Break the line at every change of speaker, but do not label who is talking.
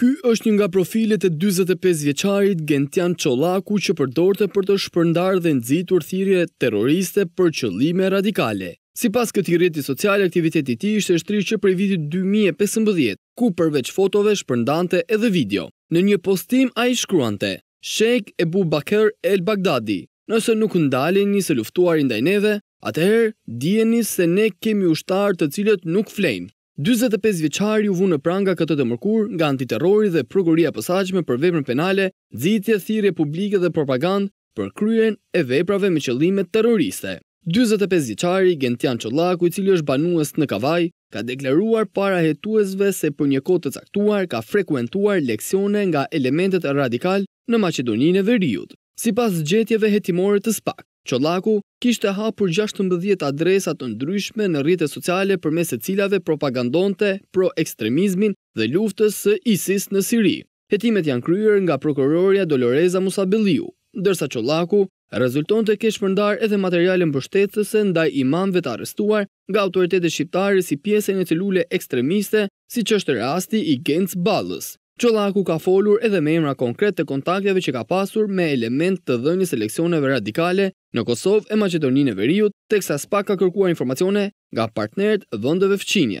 Ky është një nga profilet e dyzet e pesë vjeçarit Gentian Çollaku që përdorte për të shpërndarë dhe nxitur thirrje terroriste për qëllime radikale. Sipas këtij rrjeti social aktiviteti i tij ishte shtrirë që prej vitit dy mijë e pesëmbëdhjetë, ku përveç fotove shpërndante edhe video. Në një postim ai shkruante, Sheikh Ebu Bakr el-Baghdadi, nëse nuk ndaleni së luftuari ndaj neve, atëherë dijeni se ne kemi ushtarë të cilët nuk flejnë. Dyzet e pesë vjeçari u vu në pranga këtë të mërkurë nga Antiterrori dhe Prokuroria e Posaçme për veprën penale Nxitje, Thirrje Publike dhe Propagandë për kryerjen e veprave me qëllime terroriste. Dyzet e pesë vjeçari, Gentian Çollaku i cili është banues në Kavajë, ka deklaruar para hetuesve se për një kohë të caktuar ka frekuentuar leksione nga elementët radikalë në Maqedoninë e Veriut. Sipas gjetjeve hetimore të spak. Çollaku kishte hapur gjashtëmbëdhjetë adresa të ndryshme në rrjetet sociale përmes së cilave propagandonte pro ekstremizmin dhe luftës së ISIS në Siri. Hetimet janë kryer nga prokurorja Doloreza Musabelliu, ndërsa Çollaku rezulton të ketë shpërndarë edhe materiale mbështetëse ndaj imamëve të arrestuar nga autoritetet shqiptare si pjesë e një celule ekstremiste siç është rasti i Genc Ballës. Çollaku ka folur edhe me emra konkretë të kontakteve që ka pasur me elementë të dhënies së leksioneve radikale në Kosovë e Maqedoninë e Veriut, teksa spak ka kërkuar informacione nga partnerët e vendeve fqinje.